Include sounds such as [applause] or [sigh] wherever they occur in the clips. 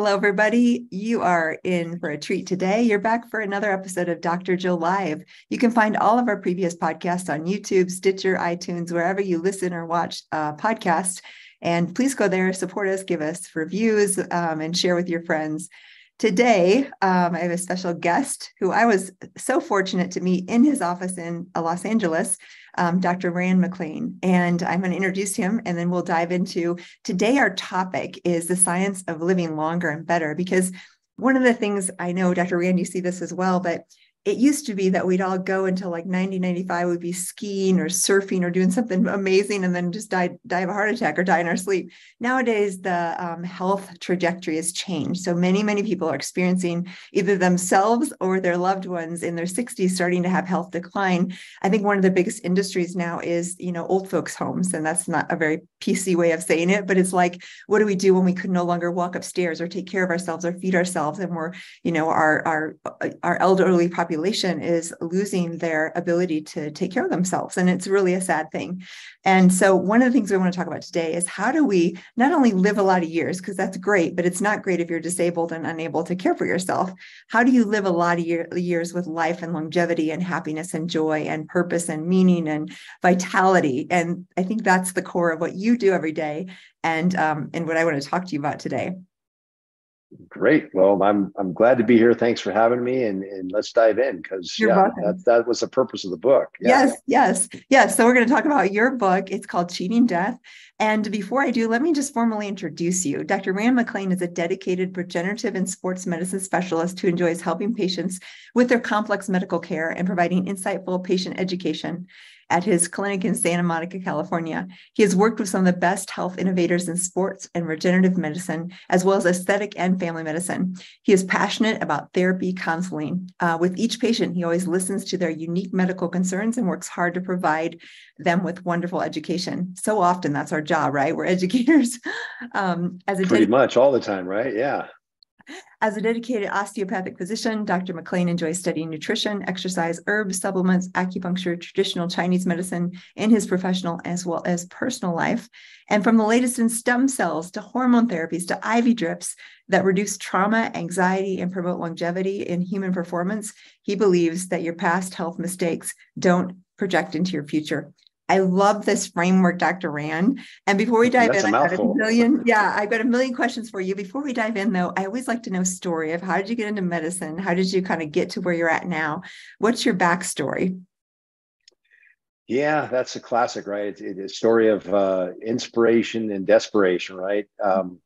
Hello, everybody. You are in for a treat today. You're back for another episode of Dr. Jill Live. You can find all of our previous podcasts on YouTube, Stitcher, iTunes, wherever you listen or watch uh, podcasts. And please go there, support us, give us reviews, um, and share with your friends. Today, um, I have a special guest who I was so fortunate to meet in his office in uh, Los Angeles um, Dr. Rand McClain. And I'm going to introduce him and then we'll dive into today. Our topic is the science of living longer and better because one of the things I know, Dr. Rand, you see this as well, but it used to be that we'd all go until like 90 95 we'd be skiing or surfing or doing something amazing and then just die die of a heart attack or die in our sleep. Nowadays the um, health trajectory has changed. So many many people are experiencing either themselves or their loved ones in their 60s starting to have health decline. I think one of the biggest industries now is you know old folks homes and that's not a very pc way of saying it but it's like what do we do when we could no longer walk upstairs or take care of ourselves or feed ourselves and we're you know our our our elderly population population is losing their ability to take care of themselves. And it's really a sad thing. And so, one of the things we want to talk about today is how do we not only live a lot of years, because that's great, but it's not great if you're disabled and unable to care for yourself. How do you live a lot of year, years with life and longevity and happiness and joy and purpose and meaning and vitality? And I think that's the core of what you do every day and um, and what I want to talk to you about today. Great. Well, I'm I'm glad to be here. Thanks for having me, and and let's dive in because yeah, that that was the purpose of the book. Yeah. Yes, yes, yes. So we're going to talk about your book. It's called Cheating Death. And before I do, let me just formally introduce you. Dr. Rand McClain is a dedicated regenerative and sports medicine specialist who enjoys helping patients with their complex medical care and providing insightful patient education at his clinic in Santa Monica, California. He has worked with some of the best health innovators in sports and regenerative medicine, as well as aesthetic and family medicine. He is passionate about therapy counseling. Uh, with each patient, he always listens to their unique medical concerns and works hard to provide them with wonderful education. So often that's our job, right? We're [laughs] educators. Um, as a pretty much all the time, right? Yeah. As a dedicated osteopathic physician, Dr. McClain enjoys studying nutrition, exercise, herbs, supplements, acupuncture, traditional Chinese medicine in his professional as well as personal life. And from the latest in stem cells to hormone therapies to IV drips that reduce trauma, anxiety, and promote longevity in human performance, he believes that your past health mistakes don't project into your future. I love this framework, Dr. Rand. And before we dive That's in, I've got a million, yeah, I've got a million questions for you. Before we dive in, though, I always like to know story of how did you get into medicine? How did you kind of get to where you're at now? What's your backstory? Yeah, that's a classic, right? It's, it's a story of uh, inspiration and desperation, right? Um,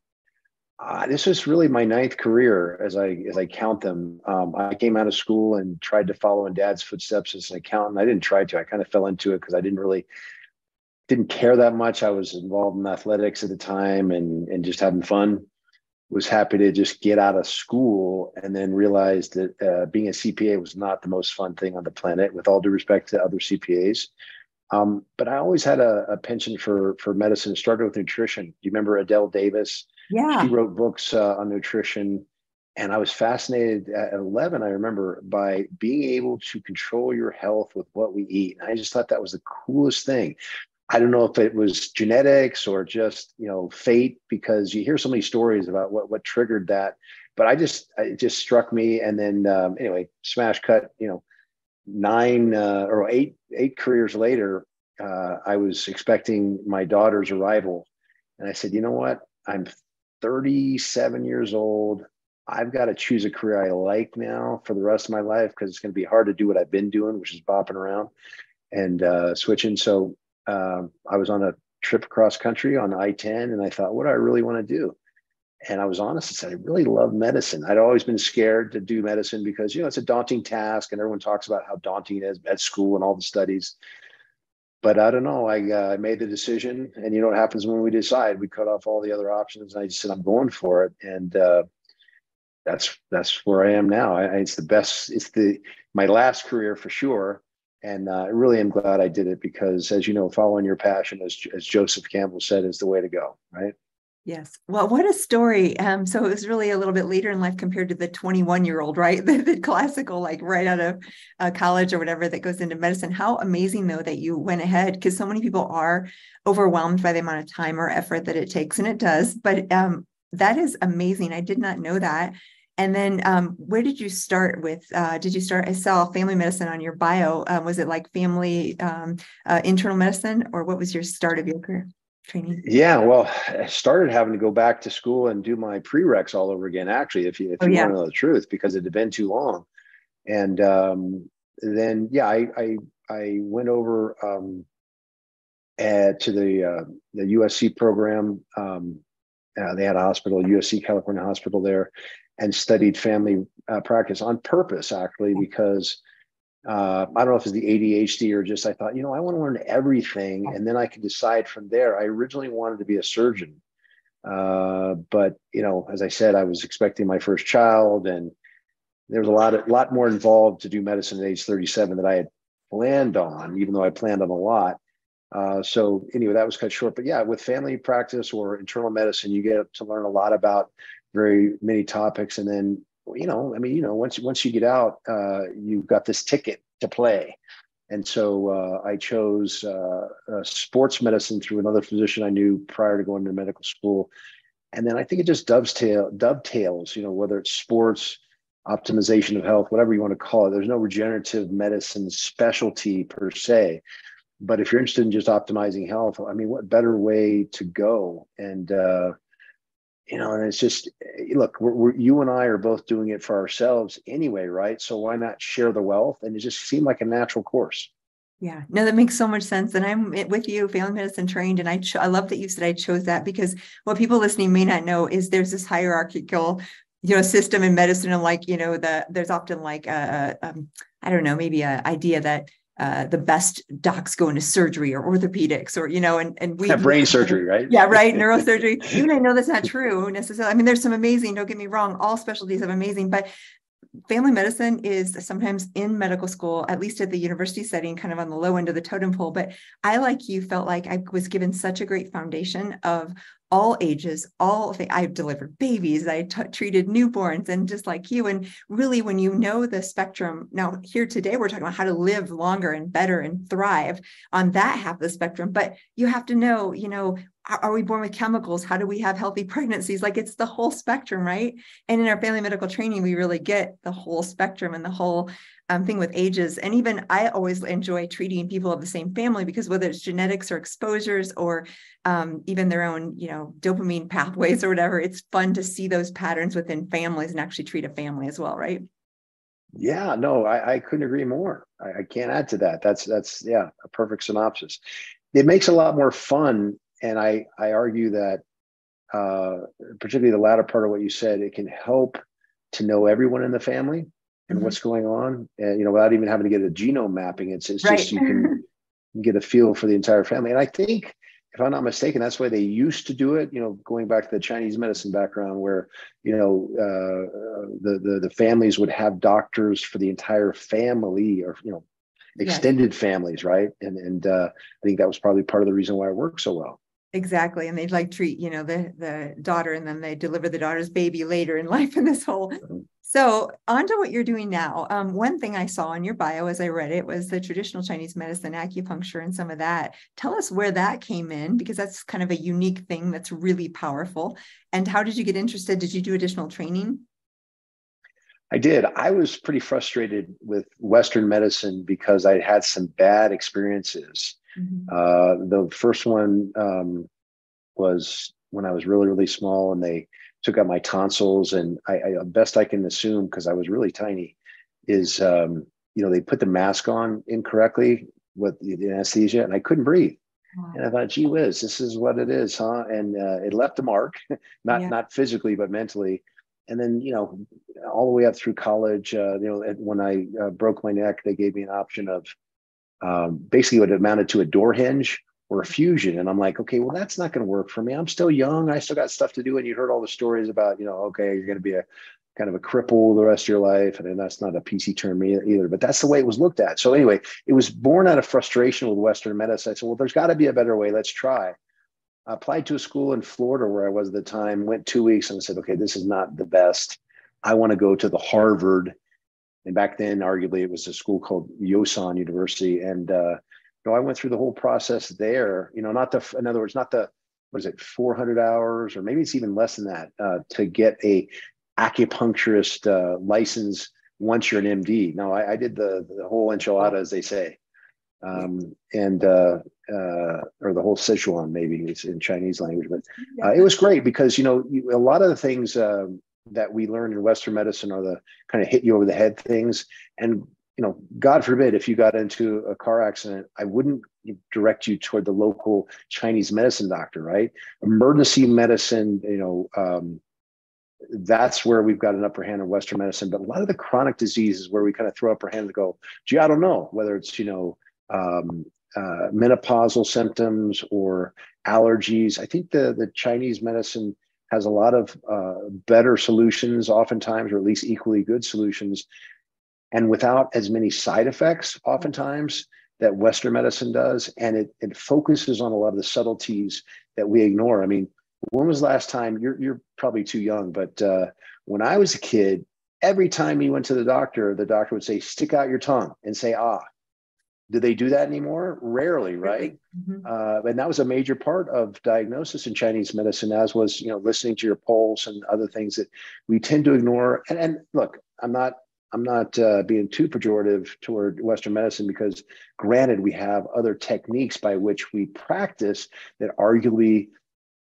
uh, this was really my ninth career as I as I count them. Um, I came out of school and tried to follow in Dad's footsteps as an accountant. I didn't try to. I kind of fell into it because I didn't really didn't care that much. I was involved in athletics at the time and and just having fun. Was happy to just get out of school and then realized that uh, being a CPA was not the most fun thing on the planet. With all due respect to other CPAs, um, but I always had a, a penchant for for medicine. Started with nutrition. Do you remember Adelle Davis? Yeah. She wrote books uh, on nutrition. And I was fascinated at 11, I remember, by being able to control your health with what we eat. And I just thought that was the coolest thing. I don't know if it was genetics or just, you know, fate, because you hear so many stories about what, what triggered that. But I just, it just struck me. And then, um, anyway, smash cut, you know, nine uh, or eight, eight careers later, uh, I was expecting my daughter's arrival. And I said, you know what? I'm 37 years old. I've got to choose a career I like now for the rest of my life because it's going to be hard to do what I've been doing, which is bopping around and uh, switching. So uh, I was on a trip across country on I 10 and I thought, what do I really want to do? And I was honest and said, I really love medicine. I'd always been scared to do medicine because, you know, it's a daunting task and everyone talks about how daunting it is at school and all the studies but I don't know. I uh, made the decision, and you know what happens when we decide? We cut off all the other options, and I just said I'm going for it, and uh, that's that's where I am now. I, it's the best. It's the my last career for sure, and uh, I really am glad I did it because, as you know, following your passion, as as Joseph Campbell said, is the way to go. Right. Yes. Well, what a story. Um, so it was really a little bit later in life compared to the 21 year old, right? [laughs] The, the, classical, like right out of uh, college or whatever that goes into medicine. How amazing, though, that you went ahead because so many people are overwhelmed by the amount of time or effort that it takes, and it does. But um, that is amazing. I did not know that. And then um, where did you start with? Uh, did you start? I saw family medicine on your bio. Um, was it like family um, uh, internal medicine, or what was your start of your career training? Yeah, well, I started having to go back to school and do my prereqs all over again. Actually, if you if oh, you yeah. want to know the truth, because it had been too long. And um, then yeah, I I, I went over um, at, to the uh, the USC program. Um, uh, they had a hospital, USC California Hospital there, and studied family uh, practice on purpose, actually, because uh, I don't know if it's the ADHD or just I thought, you know, I want to learn everything, and then I can decide from there. I originally wanted to be a surgeon, uh, but you know, as I said, I was expecting my first child, and there was a lot, of, lot more involved to do medicine at age 37 that I had planned on, even though I planned on a lot. Uh, so anyway, that was cut short. But yeah, with family practice or internal medicine, you get to learn a lot about very many topics, and then you know, I mean, you know, once once you get out, uh, you've got this ticket to play. And so uh, I chose uh, sports medicine through another physician I knew prior to going to medical school. And then I think it just dovetail, dovetails, you know, whether it's sports, optimization of health, whatever you want to call it. There's no regenerative medicine specialty per se. But if you're interested in just optimizing health, I mean, what better way to go? And, uh, you know, and it's just, look, we're, we're, you and I are both doing it for ourselves anyway, right? So why not share the wealth? And it just seemed like a natural course. Yeah, no, that makes so much sense. And I'm with you, family medicine trained. And I, cho- I love that you said I chose that because what people listening may not know is there's this hierarchical you know system in medicine and like you know the there's often like a, a um, I don't know maybe a idea that uh, the best docs go into surgery or orthopedics or you know and and we have brain surgery right yeah right neurosurgery [laughs] even i know that's not true necessarily i mean there's some amazing don't get me wrong all specialties have amazing but family medicine is sometimes in medical school, at least at the university setting, kind of on the low end of the totem pole. But I, like you, felt like I was given such a great foundation of all ages, all I've delivered babies, I t- treated newborns, and just like you. And really, when you know the spectrum, now here today, we're talking about how to live longer and better and thrive on that half of the spectrum. But you have to know, you know, are we born with chemicals? How do we have healthy pregnancies? Like it's the whole spectrum, right? And in our family medical training, we really get the whole spectrum and the whole um, thing with ages. And even I always enjoy treating people of the same family because whether it's genetics or exposures or um, even their own, you know, dopamine [laughs] pathways or whatever, it's fun to see those patterns within families and actually treat a family as well, right? Yeah, no, I, I couldn't agree more. I, I can't add to that. That's that's yeah, a perfect synopsis. It makes a lot more fun and I I argue that uh, particularly the latter part of what you said, it can help to know everyone in the family and mm-hmm. what's going on, and you know, without even having to get a genome mapping. It's it's right. just you can [laughs] get a feel for the entire family. And I think, if I'm not mistaken, that's why they used to do it. You know, going back to the Chinese medicine background, where you know uh, the, the the families would have doctors for the entire family, or you know, extended yes. families, right? And and uh, I think that was probably part of the reason why it worked so well. Exactly. And they'd like treat, you know, the the daughter and then they deliver the daughter's baby later in [laughs] life and this whole mm-hmm. So on to what you're doing now. Um, one thing I saw in your bio as I read it was the traditional Chinese medicine, acupuncture, and some of that. Tell us where that came in because that's kind of a unique thing that's really powerful. And how did you get interested? Did you do additional training? I did. I was pretty frustrated with Western medicine because I had some bad experiences Mm-hmm. Uh, the first one um, was when I was really, really small, and they took out my tonsils. And I, I best I can assume, because I was really tiny, is um, you know they put the mask on incorrectly with the anesthesia, and I couldn't breathe. Wow. And I thought, gee whiz, this is what it is, huh? And uh, it left a mark, [laughs] not yeah. not physically, but mentally. And then, you know, all the way up through college, uh, you know, when I uh, broke my neck, they gave me an option of um, basically what amounted to a door hinge or a fusion. And I'm like, okay, well, that's not going to work for me. I'm still young. I still got stuff to do. And you heard all the stories about, you know, okay, you're going to be a kind of a cripple the rest of your life. And that's not a PC term either, but that's the way it was looked at. So anyway, it was born out of frustration with Western medicine. I said, well, there's got to be a better way. Let's try. I applied to a school in Florida where I was at the time, went two weeks and I said, okay, this is not the best. I want to go to the Harvard and back then, arguably, it was a school called Yosan University. And uh, know, I went through the whole process there. You know, not the, in other words, not the what is it 400 hours or maybe it's even less than that uh, to get a acupuncturist uh, license once you're an MD. No, I, I did the the whole enchilada, as they say, um, and uh, uh, or the whole Sichuan, maybe it's in Chinese language. But uh, it was great because you know you, a lot of the things um, that we learn in Western medicine are the kind of hit you over the head things, and you know, God forbid, if you got into a car accident, I wouldn't direct you toward the local Chinese medicine doctor, right? Emergency medicine, you know, um, that's where we've got an upper hand in Western medicine. But a lot of the chronic diseases where we kind of throw up our hand and go, gee, I don't know whether it's, you know, um, uh, menopausal symptoms or allergies. I think the, the Chinese medicine has a lot of uh, better solutions, oftentimes, or at least equally good solutions, and without as many side effects, oftentimes, that Western medicine does. And it, it focuses on a lot of the subtleties that we ignore. I mean, when was the last time you're you're probably too young, but uh, when I was a kid, every time you went to the doctor, the doctor would say, "Stick out your tongue and say ah." Do they do that anymore? Rarely, right? Mm-hmm. Uh, and that was a major part of diagnosis in Chinese medicine, as was you know listening to your pulse and other things that we tend to ignore. And, and look, I'm not I'm not uh, being too pejorative toward Western medicine because, granted, we have other techniques by which we practice that arguably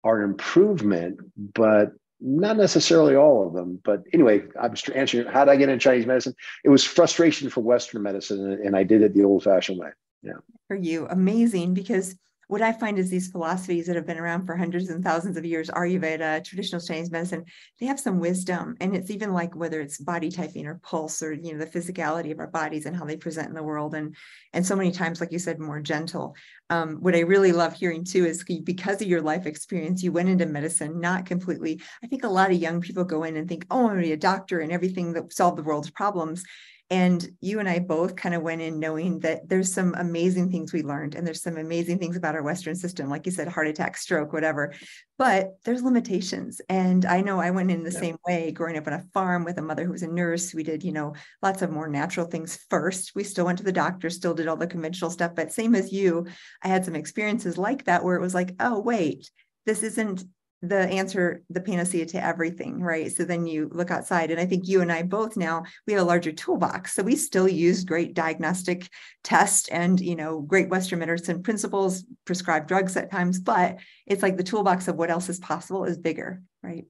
are an improvement, but not necessarily all of them. But anyway, I'm answering how did I get into Chinese medicine? It was frustration for Western medicine, and I did it the old fashioned way. Yeah. For you, amazing because what I find is these philosophies that have been around for hundreds and thousands of years, Ayurveda, traditional Chinese medicine, they have some wisdom. And it's even like whether it's body typing or pulse or, you know, the physicality of our bodies and how they present in the world. And, and so many times, like you said, more gentle. Um, what I really love hearing too is because of your life experience, you went into medicine, not completely. I think a lot of young people go in and think, oh, I'm going to be a doctor and everything that solve the world's problems. And you and I both kind of went in knowing that there's some amazing things we learned, and there's some amazing things about our Western system, like you said, heart attack, stroke, whatever. But there's limitations. And I know I went in the yeah. same way growing up on a farm with a mother who was a nurse. We did, you know, lots of more natural things first. We still went to the doctor, still did all the conventional stuff. But same as you, I had some experiences like that where it was like, oh, wait, this isn't the answer, the panacea to everything, right? So then you look outside, and I think you and I both now we have a larger toolbox. So we still use great diagnostic tests and you know great Western medicine principles, prescribe drugs at times, but it's like the toolbox of what else is possible is bigger, right?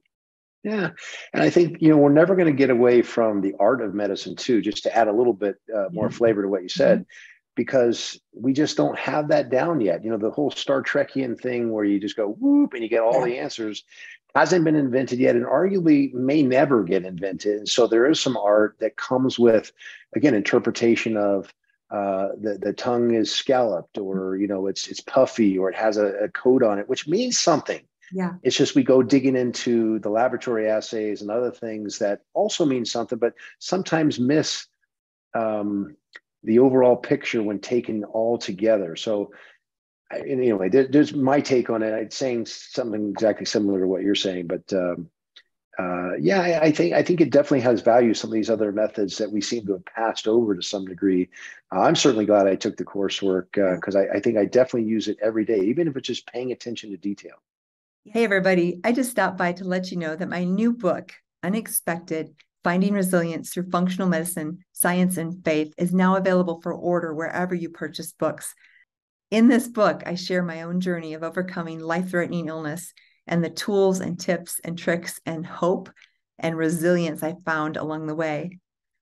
Yeah, and I think you know we're never going to get away from the art of medicine too. Just to add a little bit uh, more flavor to what you said, mm-hmm because we just don't have that down yet. You know, the whole Star Trekian thing where you just go whoop and you get all the answers hasn't been invented yet and arguably may never get invented. And so there is some art that comes with, again, interpretation of uh, the, the tongue is scalloped or, you know, it's, it's puffy or it has a, a coat on it, which means something. Yeah. It's just we go digging into the laboratory assays and other things that also mean something, but sometimes miss um, the overall picture when taken all together. So, anyway, there, there's my take on it. I'm saying something exactly similar to what you're saying, but um, uh, yeah, I, I, think I think it definitely has value. Some of these other methods that we seem to have passed over to some degree. Uh, I'm certainly glad I took the coursework because uh, I, I think I definitely use it every day, even if it's just paying attention to detail. Hey, everybody. I just stopped by to let you know that my new book, Unexpected Finding Resilience Through Functional Medicine, Science, and Faith is now available for order wherever you purchase books. In this book, I share my own journey of overcoming life threatening illness and the tools and tips and tricks and hope and resilience I found along the way.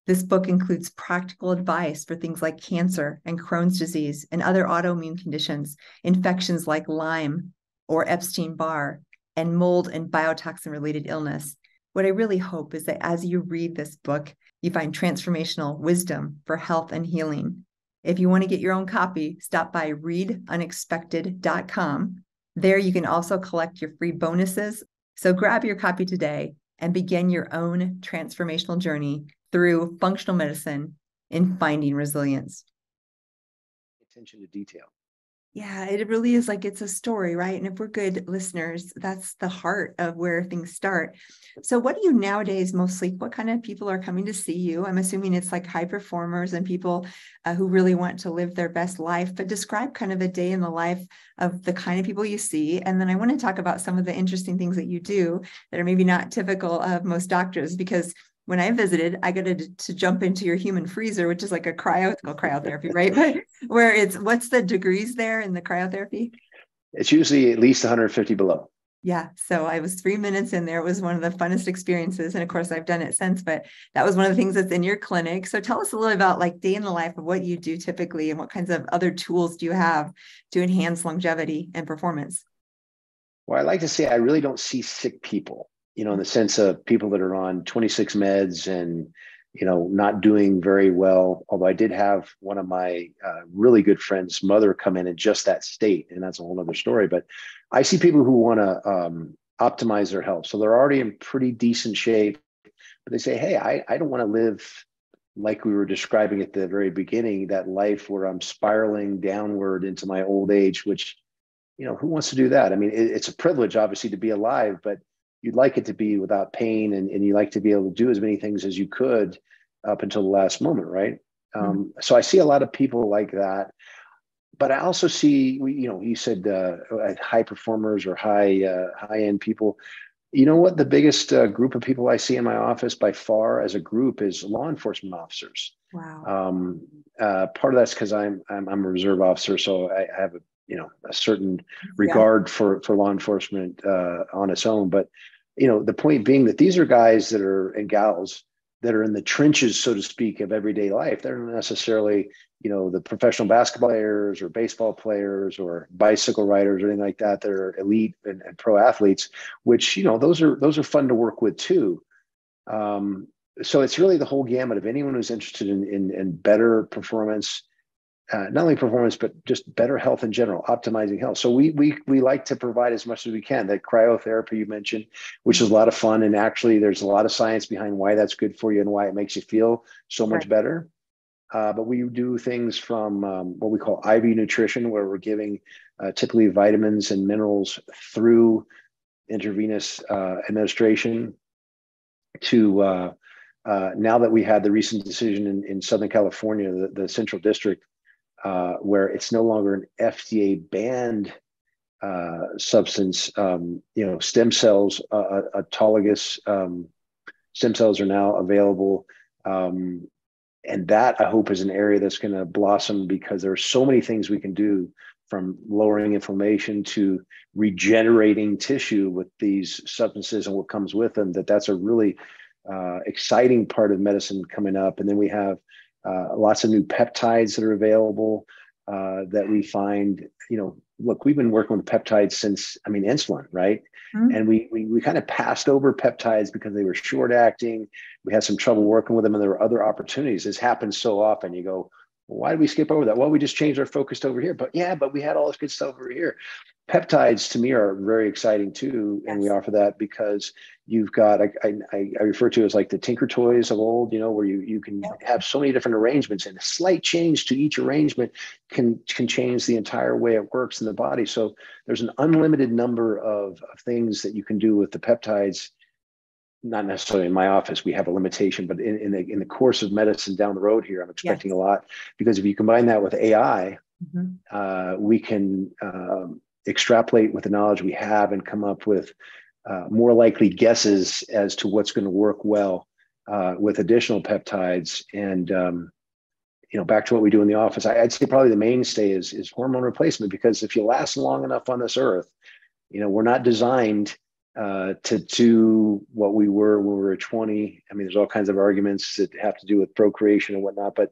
This book includes practical advice for things like cancer and Crohn's disease and other autoimmune conditions, infections like Lyme or Epstein Barr, and mold and biotoxin related illness what I really hope is that as you read this book, you find transformational wisdom for health and healing. If you want to get your own copy, stop by readunexpected.com. There you can also collect your free bonuses. So grab your copy today and begin your own transformational journey through functional medicine in finding resilience. Attention to detail. Yeah, it really is like it's a story, right? And if we're good listeners, that's the heart of where things start. So, what do you nowadays mostly? What kind of people are coming to see you? I'm assuming it's like high performers and people uh, who really want to live their best life. But describe kind of a day in the life of the kind of people you see. And then I want to talk about some of the interesting things that you do that are maybe not typical of most doctors, because when I visited, I got to, to jump into your human freezer, which is like a cryo well, cryotherapy, [laughs] right? But where it's what's the degrees there in the cryotherapy? It's usually at least 150 below. Yeah. So I was three minutes in there. It was one of the funnest experiences. And of course, I've done it since, but that was one of the things that's in your clinic. So tell us a little about like day in the life of what you do typically and what kinds of other tools do you have to enhance longevity and performance? Well, I like to say I really don't see sick people you know, in the sense of people that are on 26 meds and, you know, not doing very well. Although I did have one of my uh, really good friends' mother come in in just that state, and that's a whole other story. But I see people who want to um, optimize their health. So they're already in pretty decent shape, but they say, hey, I, I don't want to live like we were describing at the very beginning, that life where I'm spiraling downward into my old age, which, you know, who wants to do that? I mean, it, it's a privilege, obviously, to be alive, but you'd like it to be without pain and, and you like to be able to do as many things as you could up until the last moment right? Mm-hmm. um, so i see a lot of people like that. But i also see you know you said uh, high performers or high uh, high end people. You know what the biggest uh, group of people i see in my office by far as a group is law enforcement officers. Wow. Um, uh, part of that's because I'm, I'm, I'm a reserve officer so i have a you know a certain regard yeah. for for law enforcement uh, on its own. But you know the point being that these are guys that are and gals that are in the trenches, so to speak, of everyday life. They're not necessarily you know the professional basketball players or baseball players or bicycle riders or anything like that. They're elite and, and pro athletes, which you know those are those are fun to work with too. Um, so it's really the whole gamut of anyone who's interested in, in, in better performance uh, not only performance but just better health in general optimizing health. So we we we like to provide as much as we can. That cryotherapy you mentioned which is a lot of fun and actually there's a lot of science behind why that's good for you and why it makes you feel so much right. better. Uh, but we do things from um, what we call IV nutrition, where we're giving uh, typically vitamins and minerals through intravenous uh, administration, to uh, uh, now that we had the recent decision in, in Southern California, the, the Central District uh, where it's no longer an FDA banned uh, substance. Um, you know, stem cells, uh, uh, autologous um, stem cells are now available. Um, and that I hope is an area that's going to blossom because there are so many things we can do from lowering inflammation to regenerating tissue with these substances and what comes with them that that's a really uh, exciting part of medicine coming up and then we have uh, lots of new peptides that are available uh, that we find, you know, look, we've been working with peptides since, I mean, insulin, right? Mm-hmm. And we, we, we kind of passed over peptides because they were short acting. We had some trouble working with them and there were other opportunities. This happens so often. You go, why did we skip over that? Well, we just changed our focus over here. But yeah, but we had all this good stuff over here peptides to me are very exciting too yes. and we offer that because you've got I, I, I refer to it as like the tinker toys of old you know where you you can have so many different arrangements and a slight change to each arrangement can can change the entire way it works in the body so there's an unlimited number of, of things that you can do with the peptides not necessarily in my office we have a limitation but in, in, the, in the course of medicine down the road here i'm expecting yes. a lot because if you combine that with ai mm-hmm. uh, we can um, extrapolate with the knowledge we have and come up with uh, more likely guesses as to what's going to work well uh, with additional peptides. And um, you know, back to what we do in the office, I, would say probably the mainstay is is hormone replacement because if you last long enough on this earth, you know, we're not designed uh, to do what we were when we were 20. I mean, there's all kinds of arguments that have to do with procreation and whatnot, but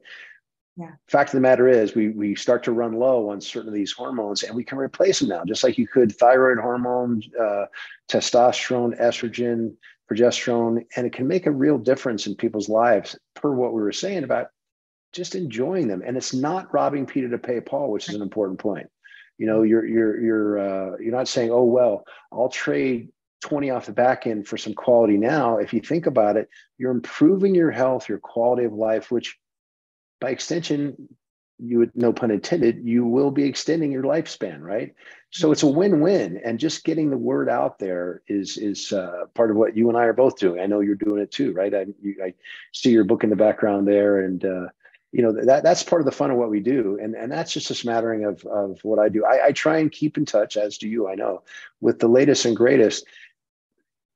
yeah. Fact of the matter is, we we start to run low on certain of these hormones, and we can replace them now, just like you could thyroid hormone, uh, testosterone, estrogen, progesterone, and it can make a real difference in people's lives. Per what we were saying about just enjoying them, and it's not robbing Peter to pay Paul, which is an important point. You know, you're you're you're uh, you're not saying, oh well, I'll trade 20 off the back end for some quality now. If you think about it, you're improving your health, your quality of life, which by extension you would no pun intended you will be extending your lifespan right? So it's a win-win and just getting the word out there is is uh, part of what you and i are both doing. I know you're doing it too right? I, you, I see your book in the background there and uh, you know that that's part of the fun of what we do and and that's just a smattering of of what i do. I, I try and keep in touch as do you i know with the latest and greatest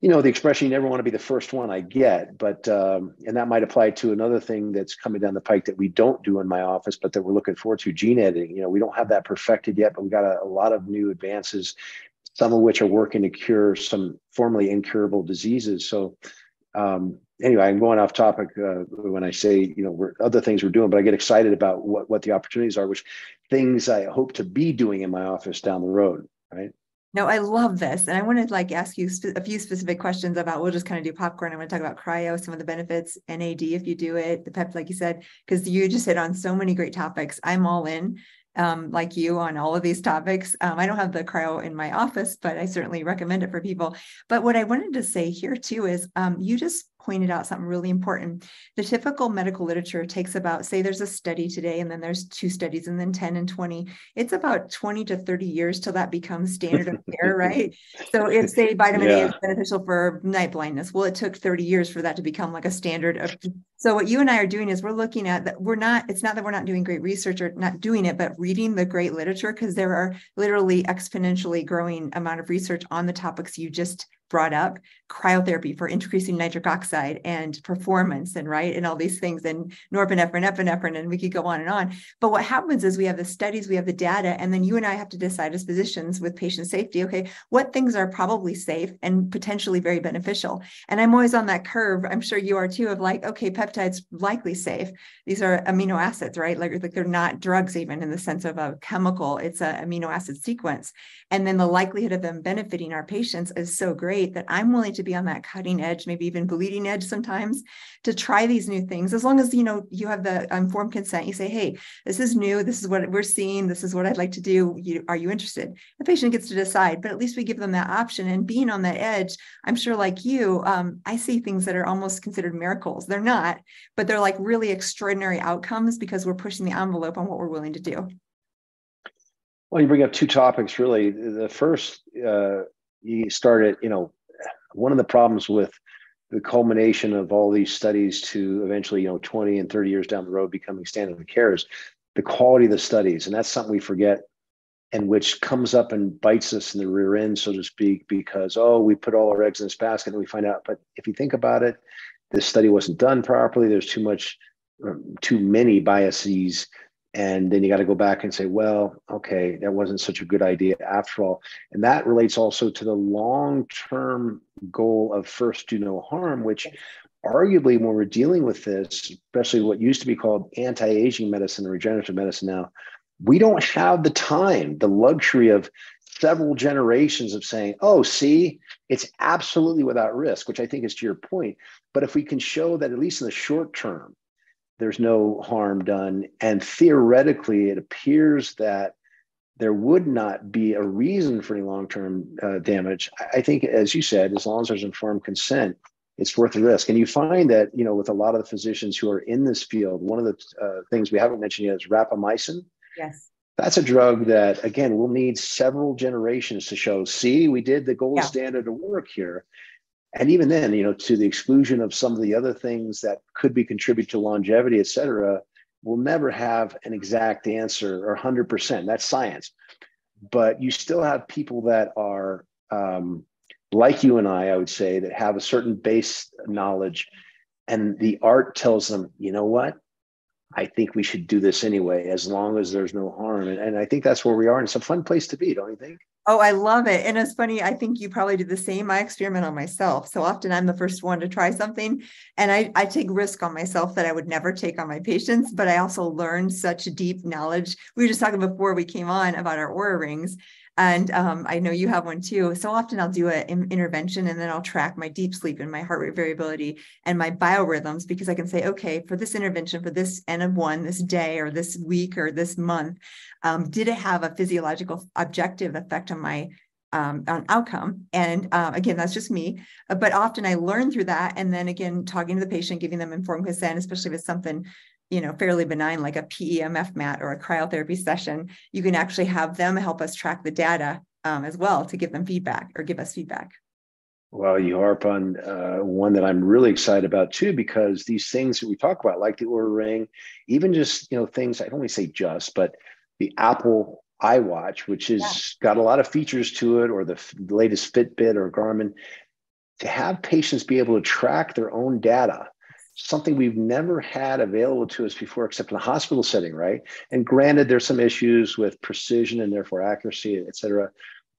you know the expression you never want to be the first one i get but um, and that might apply to another thing that's coming down the pike that we don't do in my office but that we're looking forward to gene editing. You know we don't have that perfected yet but we got a, a lot of new advances some of which are working to cure some formerly incurable diseases. So um, anyway i'm going off topic uh, when i say you know we're other things we're doing but i get excited about what what the opportunities are which things i hope to be doing in my office down the road right no, I love this. And I want to like ask you sp- a few specific questions about, we'll just kind of do popcorn. I want to talk about cryo, some of the benefits, NAD, if you do it, the PEP, like you said, because you just hit on so many great topics. I'm all in um, like you on all of these topics. Um, I don't have the cryo in my office, but I certainly recommend it for people. But what I wanted to say here too is um, you just pointed out something really important. The typical medical literature takes about, say, there's a study today, and then there's two studies, and then 10 and 20. It's about 20 to 30 years till that becomes standard of [laughs] care, right? So if, say, vitamin yeah. A is beneficial for night blindness, well, it took 30 years for that to become like a standard of. So what you and I are doing is we're looking at that. We're not. It's not that we're not doing great research or not doing it, but reading the great literature because there are literally exponentially growing amount of research on the topics you just brought up cryotherapy for increasing nitric oxide and performance and right and all these things and norepinephrine epinephrine and we could go on and on. But what happens is we have the studies we have the data and then you and i have to decide as physicians with patient safety okay what things are probably safe and potentially very beneficial. And i'm always on that curve i'm sure you are too of like okay peptides likely safe. These are amino acids right? Like, like they're not drugs even in the sense of a chemical it's an amino acid sequence. And then the likelihood of them benefiting our patients is so great that I'm willing to be on that cutting edge, maybe even bleeding edge sometimes to try these new things. As long as you know you have the informed consent, you say, "Hey, this is new. This is what we're seeing. This is what I'd like to do. You, are you interested?" The patient gets to decide, but at least we give them that option. And being on that edge, I'm sure, like you, um, I see things that are almost considered miracles. They're not, but they're like really extraordinary outcomes because we're pushing the envelope on what we're willing to do. Well, you bring up two topics really. The first, uh, you started, you know, one of the problems with the culmination of all these studies to eventually, you know, 20 and 30 years down the road becoming standard of care is the quality of the studies. And that's something we forget and which comes up and bites us in the rear end, so to speak, because, oh, we put all our eggs in this basket and we find out. But if you think about it, this study wasn't done properly. There's too much, um, too many biases and then you got to go back and say well okay that wasn't such a good idea after all. And that relates also to the long term goal of first do no harm which arguably when we're dealing with this especially what used to be called anti-aging medicine or regenerative medicine now we don't have the time the luxury of several generations of saying oh see it's absolutely without risk which i think is to your point. But if we can show that at least in the short term there's no harm done. And theoretically, it appears that there would not be a reason for any long term uh, damage. I think, as you said, as long as there's informed consent, it's worth the risk. And you find that, you know, with a lot of the physicians who are in this field, one of the uh, things we haven't mentioned yet is rapamycin. Yes. That's a drug that, again, we'll need several generations to show, see, we did the gold yeah. standard of work here and even then, you know, to the exclusion of some of the other things that could be contribute to longevity, et cetera, we'll never have an exact answer or 100%. That's science. But you still have people that are um, like you and I, I would say, that have a certain base knowledge. And the art tells them, you know what? I think we should do this anyway, as long as there's no harm. And, and I think that's where we are. And it's a fun place to be, don't you think? Oh, I love it. And it's funny. I think you probably do the same. I experiment on myself. So often I'm the first one to try something. And I, I take risk on myself that I would never take on my patients, but I also learn such deep knowledge. We were just talking before we came on about our Oura rings. And um, I know you have one too. So often I'll do an intervention and then I'll track my deep sleep and my heart rate variability and my biorhythms because I can say, okay, for this intervention, for this N of one, this day or this week or this month, um, did it have a physiological objective effect on my um, on outcome. And uh, again, that's just me. But often I learn through that. And then again, talking to the patient, giving them informed consent, especially if it's something you know fairly benign like a PEMF mat or a cryotherapy session, you can actually have them help us track the data um, as well to give them feedback or give us feedback. Well, you harp on uh, one that I'm really excited about too, because these things that we talk about, like the Oura Ring, even just you know things I don't want to say just, but the Apple iWatch, which has yeah. got a lot of features to it, or the, the latest Fitbit or Garmin, to have patients be able to track their own data something we've never had available to us before except in a hospital setting right? And granted there's some issues with precision and therefore accuracy et cetera.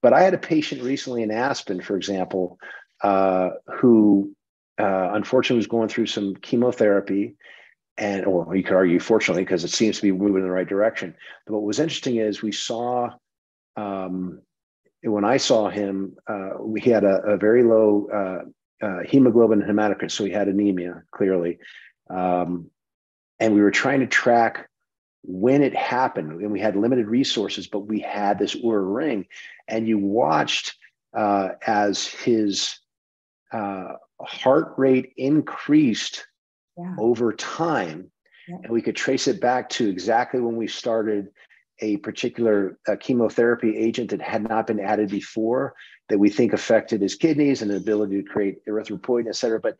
But i had a patient recently in aspen for example uh, who uh, unfortunately was going through some chemotherapy and or you could argue fortunately because it seems to be moving in the right direction. But what was interesting is we saw um, when i saw him uh, he had a, a very low uh, hemoglobin hematocrit, so he had anemia clearly, um, and we were trying to track when it happened, and we had limited resources, but we had this Oura ring, and you watched uh, as his uh, heart rate increased yeah. over time, yeah. and we could trace it back to exactly when we started a particular uh, chemotherapy agent that had not been added before that we think affected his kidneys and the ability to create erythropoietin, et cetera. But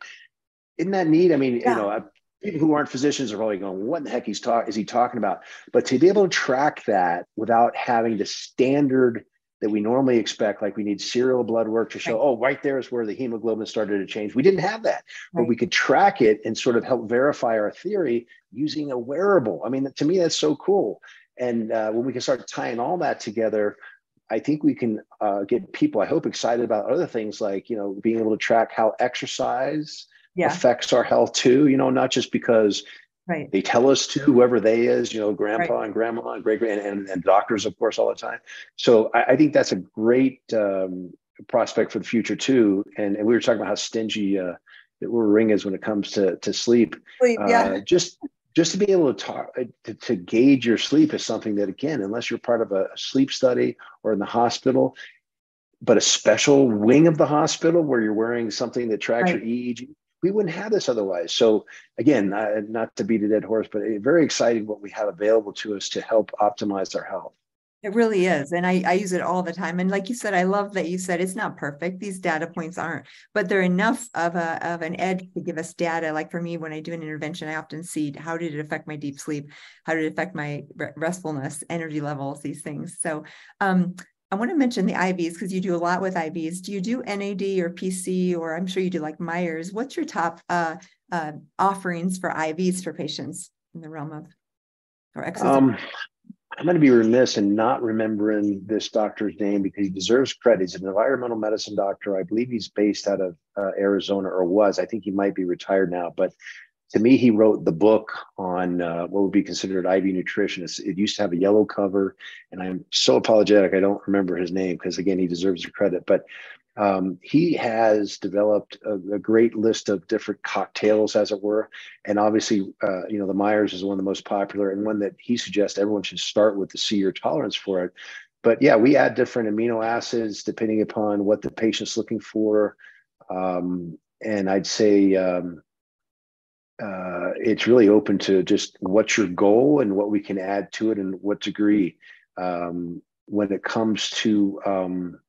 isn't that neat? I mean, yeah. you know, uh, people who aren't physicians are probably going, "What the heck he's talk is he talking about?" But to be able to track that without having the standard that we normally expect, like we need serial blood work to show, right. oh, right there is where the hemoglobin started to change. We didn't have that, right. but we could track it and sort of help verify our theory using a wearable. I mean, to me, that's so cool. And uh, when we can start tying all that together, I think we can uh, get people, I hope, excited about other things like, you know, being able to track how exercise yeah. affects our health too, you know, not just because right. they tell us to, whoever they is, you know, grandpa right. and grandma and great, and, and, and, doctors, of course, all the time. So I, I think that's a great um, prospect for the future too. And, and we were talking about how stingy uh, the Oura Ring is when it comes to, to sleep. sleep yeah. Uh, just just to be able to talk uh, to, to, gauge your sleep is something that again unless you're part of a sleep study or in the hospital but a special wing of the hospital where you're wearing something that tracks right. your eeg we wouldn't have this otherwise so again uh, not to beat a dead horse but very exciting what we have available to us to help optimize our health it really is. And I, I use it all the time. And like you said, I love that you said it's not perfect. These data points aren't, but they're enough of a of an edge to give us data. Like for me, when I do an intervention, I often see how did it affect my deep sleep? How did it affect my restfulness, energy levels, these things. So um, I want to mention the IVs because you do a lot with IVs. Do you do NAD or PC, or I'm sure you do like Myers? What's your top uh, uh, offerings for IVs for patients in the realm of or exercise? Um, I'm going to be remiss in not remembering this doctor's name because he deserves credit. He's an environmental medicine doctor. I believe he's based out of uh, Arizona or was. I think he might be retired now. But to me, he wrote the book on uh, what would be considered IV nutrition. It used to have a yellow cover, and I'm so apologetic I don't remember his name because again, he deserves the credit. But um, he has developed a, a, great list of different cocktails, as it were. And obviously, uh, you know, the Myers is one of the most popular and one that he suggests everyone should start with to see your tolerance for it. But yeah, we add different amino acids depending upon what the patient's looking for. Um, and I'd say um, uh, it's really open to just what's your goal and what we can add to it and what degree. Um, when it comes to um,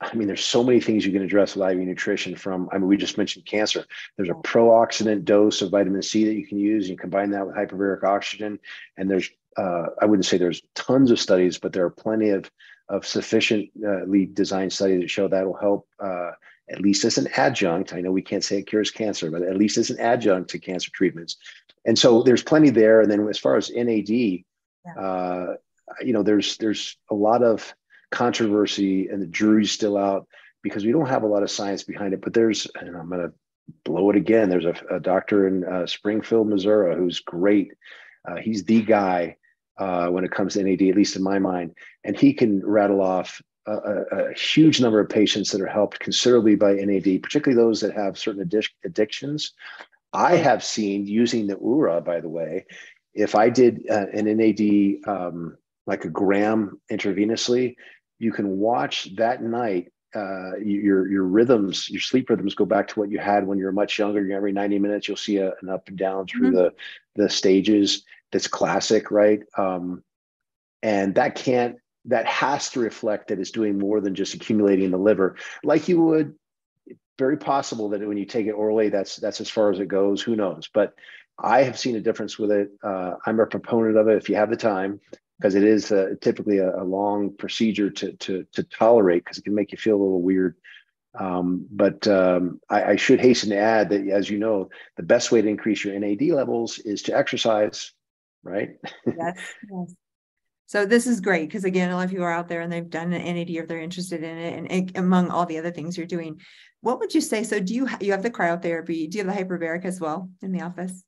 I mean, there's so many things you can address with IV nutrition from, I mean, we just mentioned cancer. There's a pro-oxidant dose of vitamin C that you can use. You combine that with hyperbaric oxygen. And there's, uh, I wouldn't say there's tons of studies, but there are plenty of, of sufficiently designed studies that show that will help uh, at least as an adjunct. I know we can't say it cures cancer, but at least as an adjunct to cancer treatments. And so there's plenty there. And then as far as NAD, yeah. uh, you know, there's, there's a lot of, controversy and the jury's still out because we don't have a lot of science behind it. But there's, and I'm going to blow it again. There's a, a doctor in uh, Springfield, Missouri, who's great. Uh, he's the guy uh, when it comes to NAD, at least in my mind, and he can rattle off a, a, a, huge number of patients that are helped considerably by NAD, particularly those that have certain addic- addictions. I have seen using the Oura, by the way, if I did uh, an NAD um, like a gram intravenously, you can watch that night uh, your your rhythms, your sleep rhythms go back to what you had when you were much younger. Every 90 minutes, you'll see a, an up and down through mm-hmm. the the stages. That's classic, right? Um, and that can't that has to reflect that it's doing more than just accumulating in the liver, like you would. Very possible that when you take it orally, that's that's as far as it goes. Who knows? But I have seen a difference with it. Uh, I'm a proponent of it. If you have the time, because it is typically a, a, long procedure to to, to tolerate because it can make you feel a little weird. Um, but um, I, I, should hasten to add that, as you know, the best way to increase your NAD levels is to exercise, right? [laughs] yes, yes. So this is great because again, a lot of people are out there and they've done an NAD or they're interested in it, and, and among all the other things you're doing, what would you say? So do you you have the cryotherapy? Do you have the hyperbaric as well in the office?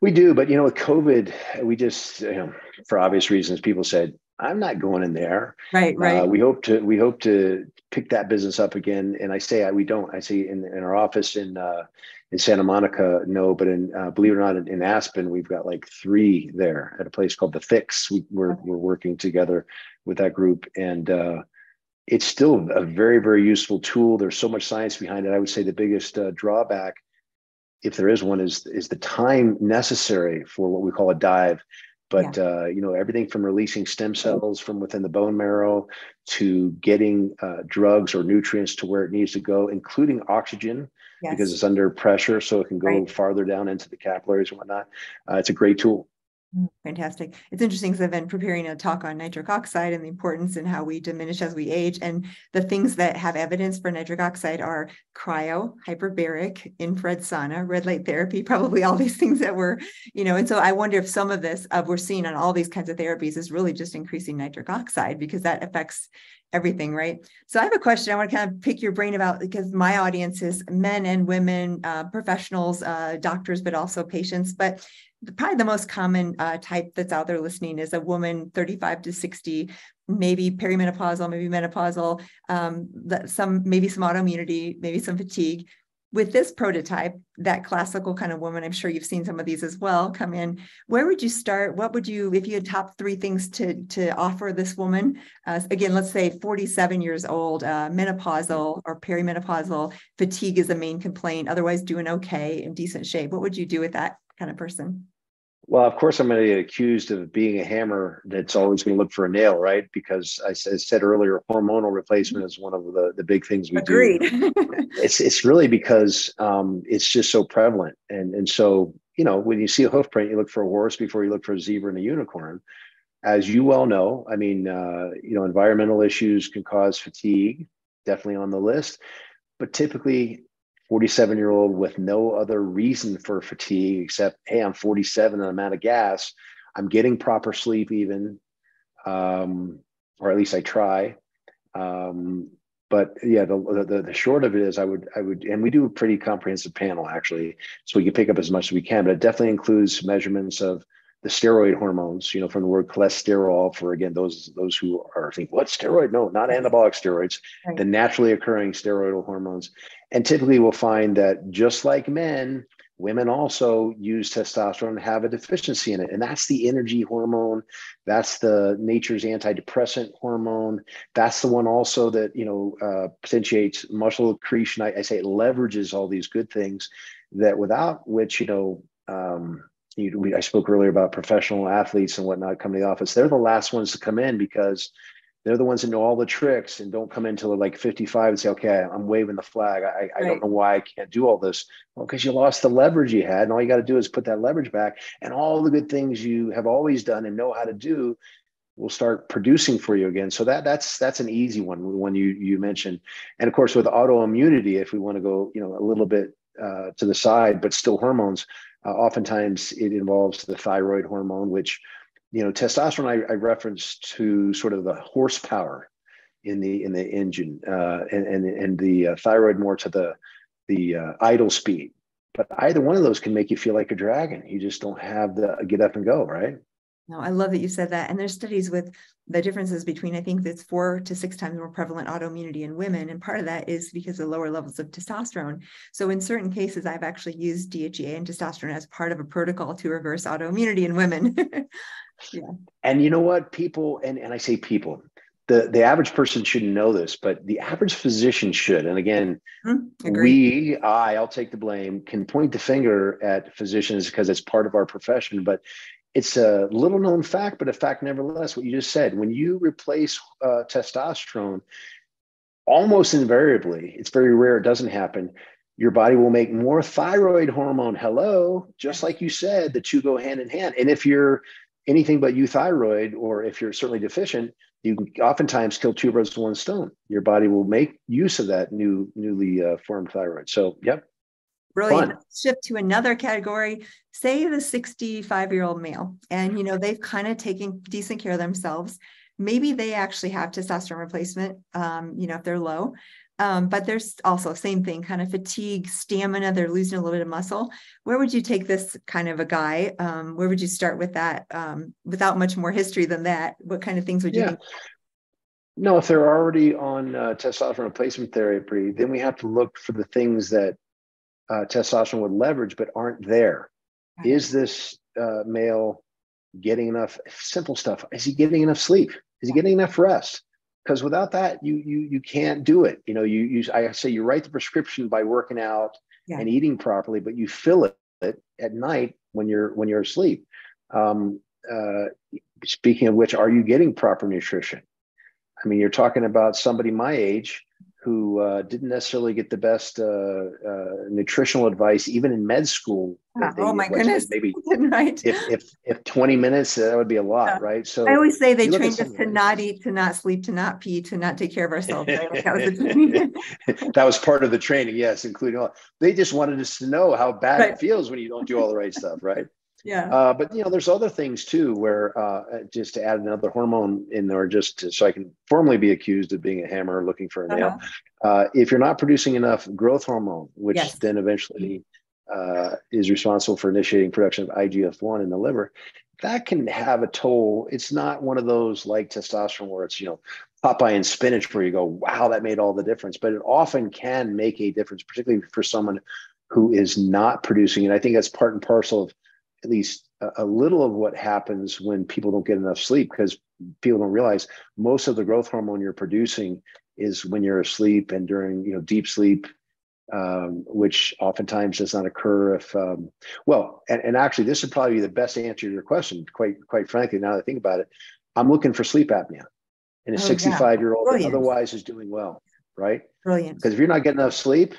We do, but you know, with COVID, we just, you know, for obvious reasons, people said, "I'm not going in there." Right, right. Uh, we hope to we hope to pick that business up again. And I say I, we don't. I say in, in our office in uh, in Santa Monica, no, but in uh, believe it or not, in, in, Aspen, we've got like three there at a place called the Fix. We, we're we're working together with that group, and uh, it's still a very very useful tool. There's so much science behind it. I would say the biggest uh, drawback if there is one, is is the time necessary for what we call a dive. But yeah. uh, you know, everything from releasing stem cells from within the bone marrow to getting uh, drugs or nutrients to where it needs to go, including oxygen, yes. because it's under pressure, so it can go right. farther down into the capillaries and whatnot. Uh, it's a great tool. Mm, fantastic. It's interesting because I've been preparing a talk on nitric oxide and the importance and how we diminish as we age. And the things that have evidence for nitric oxide are cryo, hyperbaric, infrared sauna, red light therapy, [laughs] probably all these things that were, you know, and so I wonder if some of this uh, we're seeing on all these kinds of therapies is really just increasing nitric oxide because that affects everything, right? So I have a question I want to kind of pick your brain about because my audience is men and women, uh, professionals, uh, doctors, but also patients. But probably the most common uh, type that's out there listening is a woman 35 to 60 maybe perimenopausal maybe menopausal um, some maybe some autoimmunity maybe some fatigue. With this prototype that classical kind of woman i'm sure you've seen some of these as well come in where would you start? What would you if you had top three things to to offer this woman uh, again let's say 47 years old uh, menopausal or perimenopausal fatigue is the main complaint otherwise doing okay in decent shape. What would you do with that kind of person well, of course, I'm going to get accused of being a hammer that's always going to look for a nail, right? Because I said earlier, hormonal replacement is one of the, the big things we Agreed. do. [laughs] it's it's really because um, it's just so prevalent, and and so you know when you see a hoof print, you look for a horse before you look for a zebra and a unicorn. As you well know, I mean, uh, you know, environmental issues can cause fatigue, definitely on the list, but typically 47 year old with no other reason for fatigue except, hey, I'm 47 and I'm out of gas. I'm getting proper sleep, even, um, or at least I try. Um, but yeah, the, the, the short of it is, I would I would, and we do a pretty comprehensive panel actually, so we can pick up as much as we can. But it definitely includes measurements of the steroid hormones, you know, from the word cholesterol for again those those who are thinking, what steroid? No, not anabolic steroids, right. the naturally occurring steroidal hormones. And typically we'll find that just like men, women also use testosterone and have a deficiency in it. And that's the energy hormone. That's the nature's antidepressant hormone. That's the one also that, you know, uh, potentiates muscle accretion. I, I say it leverages all these good things that without which, you know, um, you, we, I spoke earlier about professional athletes and whatnot coming to the office. They're the last ones to come in because they're the ones that know all the tricks and don't come in until they're like 55 and say, okay, I'm waving the flag. I, right. I don't know why I can't do all this. Well, because you lost the leverage you had. And all you got to do is put that leverage back. And all the good things you have always done and know how to do will start producing for you again. So that that's that's an easy one, one you you mentioned. And of course, with autoimmunity, if we want to go, you know, a little bit uh, to the side, but still hormones, uh, oftentimes it involves the thyroid hormone, which, you know, testosterone I, I referenced to sort of the horsepower in the in the engine, uh, and and and the uh, thyroid more to the the uh, idle speed. But either one of those can make you feel like a dragon. You just don't have the get up and go, right? No, I love that you said that. And there's studies with the differences between, I think it's four to six times more prevalent autoimmunity in women. And part of that is because of lower levels of testosterone. So in certain cases, I've actually used DHEA and testosterone as part of a protocol to reverse autoimmunity in women. [laughs] yeah. And you know what? People, and, and I say people, the the average person shouldn't know this, but the average physician should. And again, mm-hmm. we, I, I'll take the blame, can point the finger at physicians because it's part of our profession. But it's a little known fact, but a fact nevertheless. What you just said, when you replace uh, testosterone, almost invariably, it's very rare; it doesn't happen. Your body will make more thyroid hormone. Hello, just like you said, the two go hand in hand. And if you're anything but euthyroid, or if you're certainly deficient, you can oftentimes kill two birds with one stone. Your body will make use of that new, newly uh, formed thyroid. So, yep. Brilliant. Fun. Shift to another category. Say the 65 year old male, and you know they've kind of taken decent care of themselves. Maybe they actually have testosterone replacement. Um, you know, if they're low, um, but there's also same thing, kind of fatigue, stamina. They're losing a little bit of muscle. Where would you take this kind of a guy? Um, where would you start with that? Um, without much more history than that, what kind of things would you? Yeah. No, if they're already on uh, testosterone replacement therapy, then we have to look for the things that uh, testosterone would leverage, but aren't there. Right. Is this uh, male getting enough simple stuff? Is he getting enough sleep? Is he getting enough rest? Because without that you you you can't do it you know you use i say you write the prescription by working out yeah. and eating properly but you fill it at night when you're when you're asleep um, uh, speaking of which are you getting proper nutrition i mean you're talking about somebody my age who uh, didn't necessarily get the best uh, uh, nutritional advice, even in med school. Oh, they, oh my goodness! Maybe [laughs] right. If, if if twenty minutes, that would be a lot, yeah. right? So I always say they trained us to not eat, to not sleep, to not pee, to not take care of ourselves. Right? Like that, was [laughs] [laughs] that was part of the training, yes, including all. They just wanted us to know how bad right. it feels when you don't do all the right stuff, right? Yeah. Uh, but you know, there's other things too, where uh, just to add another hormone in there, just to, so I can formally be accused of being a hammer looking for a nail. Uh-huh. Uh, if you're not producing enough growth hormone, which yes. then eventually uh, is responsible for initiating production of IGF-1 in the liver, that can have a toll. It's not one of those like testosterone where it's you know Popeye and spinach where you go, wow, that made all the difference. But it often can make a difference, particularly for someone who is not producing. And I think that's part and parcel of at least a little of what happens when people don't get enough sleep because people don't realize most of the growth hormone you're producing is when you're asleep and during you know deep sleep um, which oftentimes does not occur if um, well and, and actually this would probably be the best answer to your question quite quite frankly now that i think about it i'm looking for sleep apnea in a 65 yeah. year old otherwise is doing well right brilliant because if you're not getting enough sleep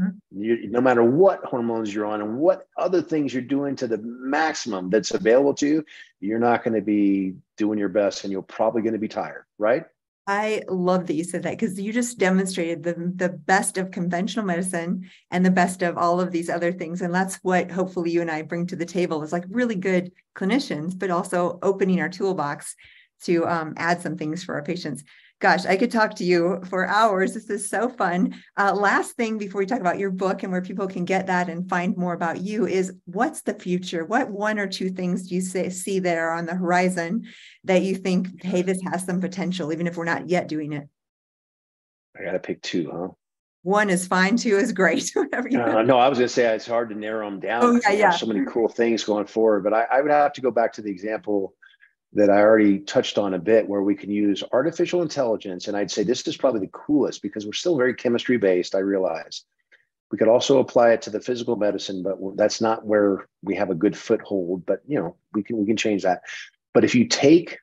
Mm-hmm. You, no matter what hormones you're on and what other things you're doing to the maximum that's available to you, you're not going to be doing your best and you're probably going to be tired, right? I love that you said that because you just demonstrated the, the best of conventional medicine and the best of all of these other things. And that's what hopefully you and I bring to the table is like really good clinicians, but also opening our toolbox to um, add some things for our patients gosh, I could talk to you for hours. This is so fun. Uh, last thing before we talk about your book and where people can get that and find more about you is what's the future? What one or two things do you say, see that are on the horizon that you think, hey, this has some potential, even if we're not yet doing it? I got to pick two, huh? One is fine, two is great. [laughs] Whatever you uh, no, I was going to say it's hard to narrow them down. Oh, yeah, yeah. So many cool things going forward, but I, I would have to go back to the example that I already touched on a bit, where we can use artificial intelligence. And I'd say this is probably the coolest because we're still very chemistry based, I realize. We could also apply it to the physical medicine, but that's not where we have a good foothold. But you know, we can we can change that. But if you take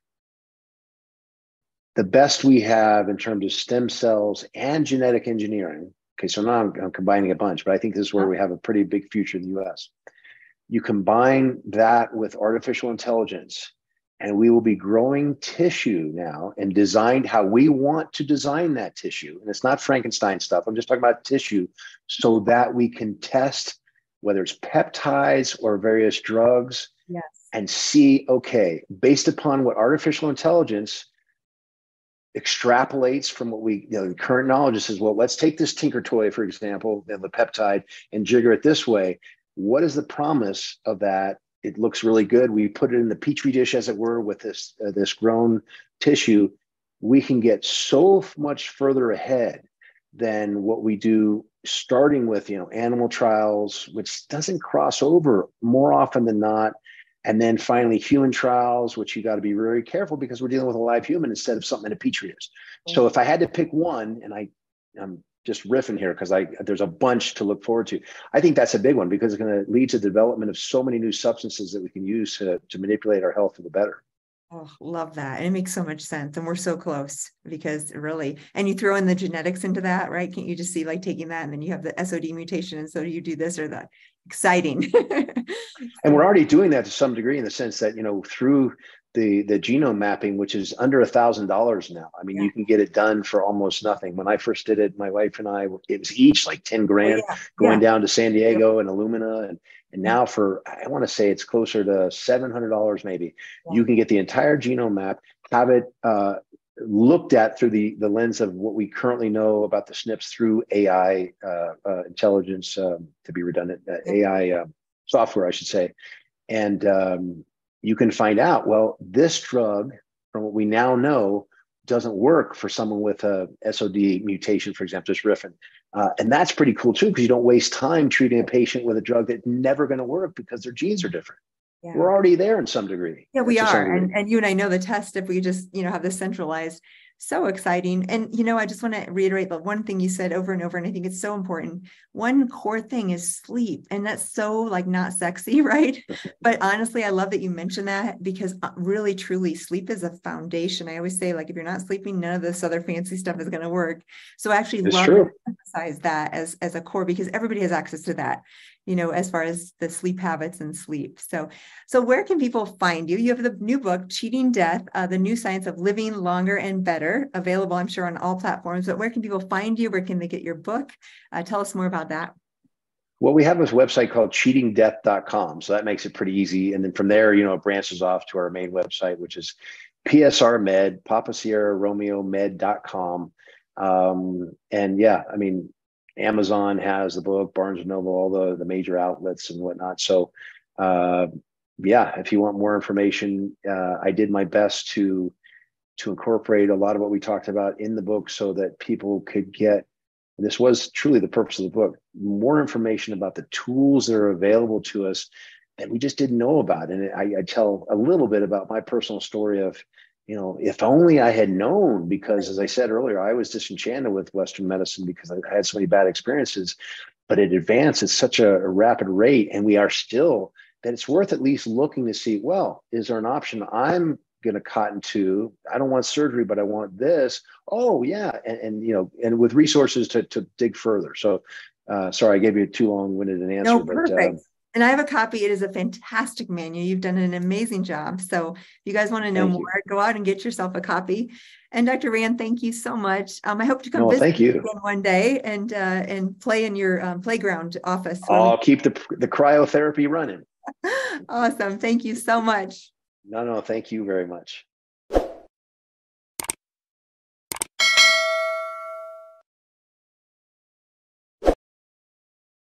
the best we have in terms of stem cells and genetic engineering, okay, so now I'm, I'm combining a bunch, but I think this is where we have a pretty big future in the US. You combine that with artificial intelligence and we will be growing tissue now and designed how we want to design that tissue. And it's not Frankenstein stuff. I'm just talking about tissue so that we can test whether it's peptides or various drugs yes. and see, okay, based upon what artificial intelligence extrapolates from what we, you know, the current knowledge says, well, let's take this Tinker Toy, for example, and the peptide and jigger it this way. What is the promise of that it looks really good. We put it in the petri dish, as it were, with this uh, this grown tissue. We can get so much further ahead than what we do starting with you know animal trials, which doesn't cross over more often than not. And then finally, human trials, which you got to be very careful because we're dealing with a live human instead of something in a petri dish. So if I had to pick one, and I, I'm just riffing here because I there's a bunch to look forward to. I think that's a big one because it's going to lead to the development of so many new substances that we can use to, to manipulate our health for the better. Oh, love that. And it makes so much sense. And we're so close because really, and you throw in the genetics into that, right? Can't you just see like taking that and then you have the SOD mutation and so you do this or that? Exciting. [laughs] and we're already doing that to some degree in the sense that, you know, through the the genome mapping, which is under a thousand dollars now. I mean, yeah. you can get it done for almost nothing. When I first did it, my wife and I, it was each like 10 grand oh, yeah. going yeah. down to San Diego and Illumina and and now for I want to say it's closer to seven hundred dollars maybe. You can get the entire genome map, have it uh, looked at through the the lens of what we currently know about the SNPs through AI uh, uh, intelligence, um, to be redundant, uh, AI um, software, I should say, and um, you can find out. Well, this drug, from what we now know, doesn't work for someone with a SOD mutation, for example, just riffing. Uh, and that's pretty cool too, because you don't waste time treating a patient with a drug that's never going to work because their genes are different. Yeah. We're already there in some degree. Yeah, we are. And, and you and I know the test if we just, you know, have this centralized so exciting. And, you know, I just want to reiterate the one thing you said over and over, and I think it's so important. One core thing is sleep. And that's so like not sexy, [laughs] right? but honestly, I love that you mentioned that because uh, really, truly, sleep is a foundation. I always say, like, if you're not sleeping, none of this other fancy stuff is going to work. So I actually it's love true. to emphasize that as, as a core because everybody has access to that you know, as far as the sleep habits and sleep. So, so where can people find you? You have the new book, Cheating Death, uh, the new science of living longer and better, available, I'm sure, on all platforms. But where can people find you? Where can they get your book? Uh, tell us more about that. Well, we have this website called cheatingdeath.com. So that makes it pretty easy. And then from there, you know, it branches off to our main website, which is PSR Med, Papa Sierra Romeo Med.com. Um, and yeah, I mean, Amazon has the book, Barnes and Noble, all the the major outlets and whatnot. So, uh, yeah, if you want more information, uh, I did my best to to incorporate a lot of what we talked about in the book so that people could get. This was truly the purpose of the book: more information about the tools that are available to us that we just didn't know about. And I, I tell a little bit about my personal story of you know, if only I had known, because as I said earlier, I was disenchanted with Western medicine because I had so many bad experiences, but it advanced at such a, a rapid rate. And we are still that it's worth at least looking to see, well, is there an option I'm going to cotton to? I don't want surgery, but I want this. Oh yeah. And, and you know, and with resources to, to dig further. So uh, sorry, I gave you a too long-winded an answer. No, perfect. But, uh, and I have a copy. It is a fantastic manual. You've done an amazing job. So if you guys want to know thank more, you. go out and get yourself a copy. And Dr. Rand, thank you so much. Um, I hope to come no, visit thank you. one day and uh, and play in your um, playground office. I'll keep the the cryotherapy running. [laughs] awesome. Thank you so much. No, no, thank you very much.